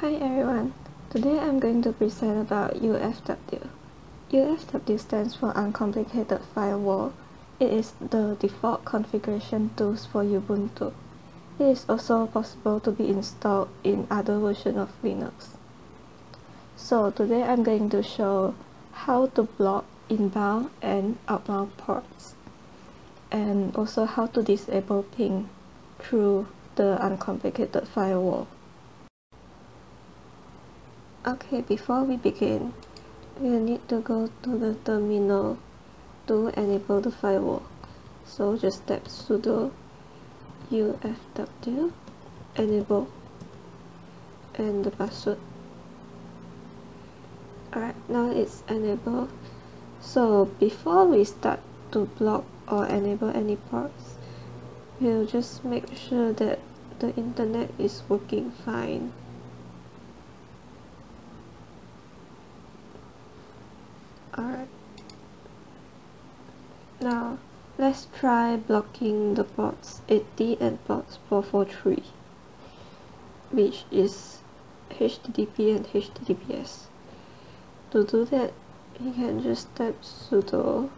Hi everyone, today I'm going to present about UFW. UFW stands for Uncomplicated Firewall. It is the default configuration tools for Ubuntu. It is also possible to be installed in other versions of Linux. So today I'm going to show how to block inbound and outbound ports and also how to disable ping through the uncomplicated firewall. Okay, before we begin, we need to go to the terminal to enable the firewall. So just type sudo ufw enable and the password. Alright, now it's enabled. So before we start to block or enable any ports, we'll just make sure that the internet is working fine. Alright. Now, let's try blocking the ports 80 and ports 443, which is HTTP and HTTPS. To do that, you can just type sudo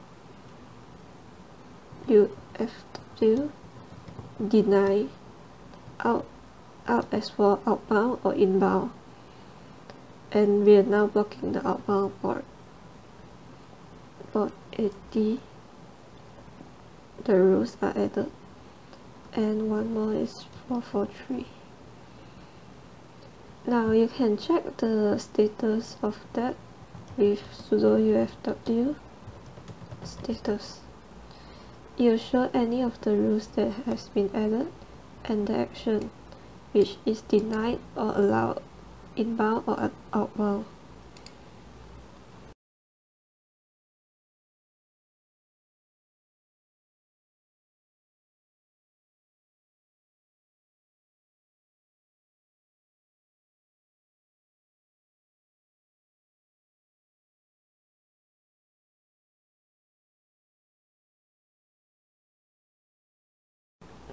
ufw deny out out as for outbound or inbound and we are now blocking the outbound port port 80 the rules are added. And one more is 443 now you can check the status of that with sudo ufw status. You show any of the rules that has been added and the action which is denied or allowed inbound or outbound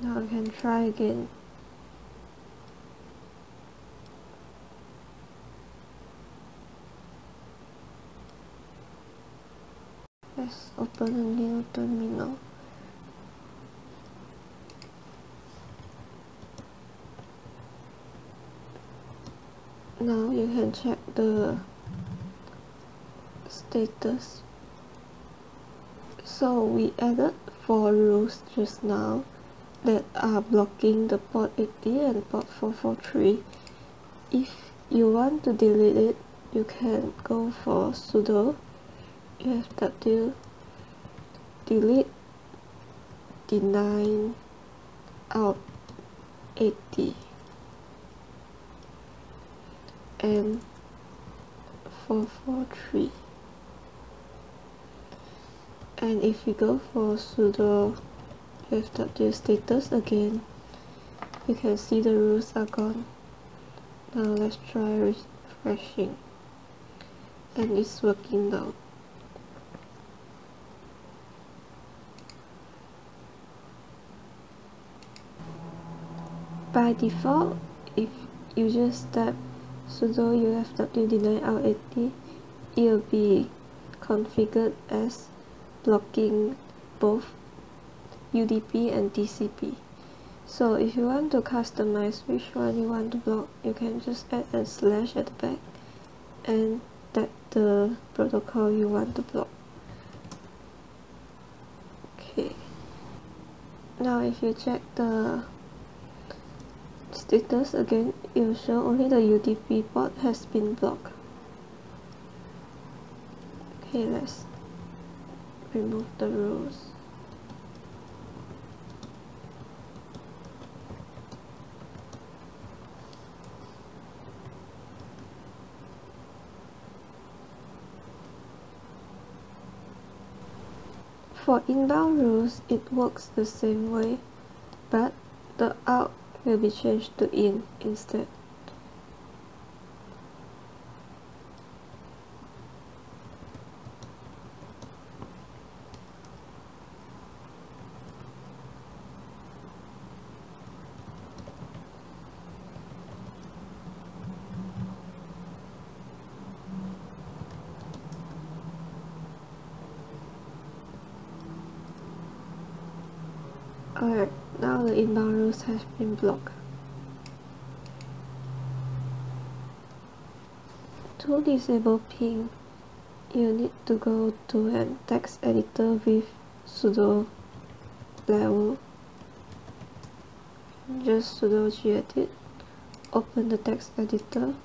Now I can try again. Let's open a new terminal. Now you can check the status. So we added four rules just now that are blocking the port 80 and port 443 if you want to delete it you can go for sudo. Ufw delete deny out 80 and 443 and if you go for sudo FW status again. You can see the rules are gone. Now let's try refreshing. And it's working now. By default if you just type sudo ufw deny out 80 it will be configured as blocking both UDP and TCP. So if you want to customize which one you want to block, you can just add a slash at the back and that the protocol you want to block. Okay. Now if you check the status again, it will show only the UDP port has been blocked. Okay, let's remove the rules. For inbound rules, it works the same way, but the out will be changed to in instead. Alright, now the inbound rules have been blocked. To disable ping, you need to go to an text editor with sudo level. Just sudo gedit, open the text editor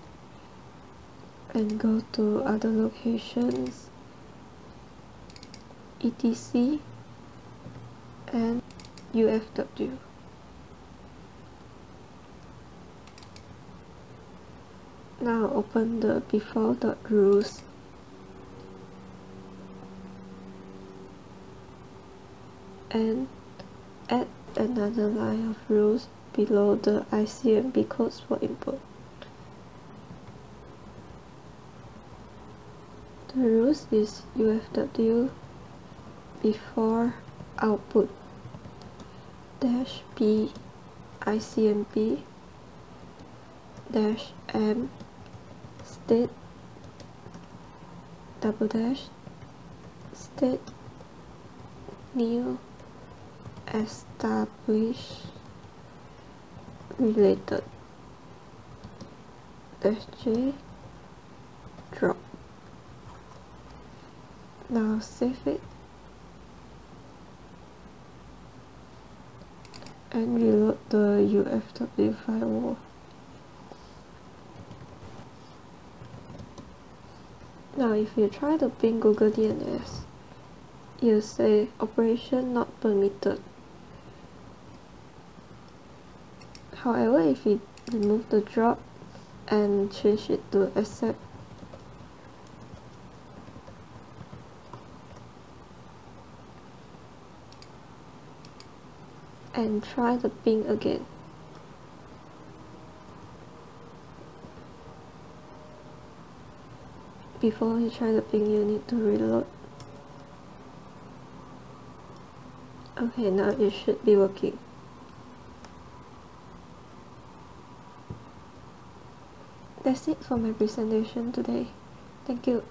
and go to other locations etc and ufw now open the before.rules and add another line of rules below the ICMP codes for input. The rules is UFW before output dash p ICMP dash m state double dash state new establish related dash j drop. Now save it and reload the UFW firewall. Now if you try to ping Google DNS you say operation not permitted. However if you remove the drop and change it to accept and try the ping again. Before you try the ping you need to reload. Okay now it should be working. That's it for my presentation today. Thank you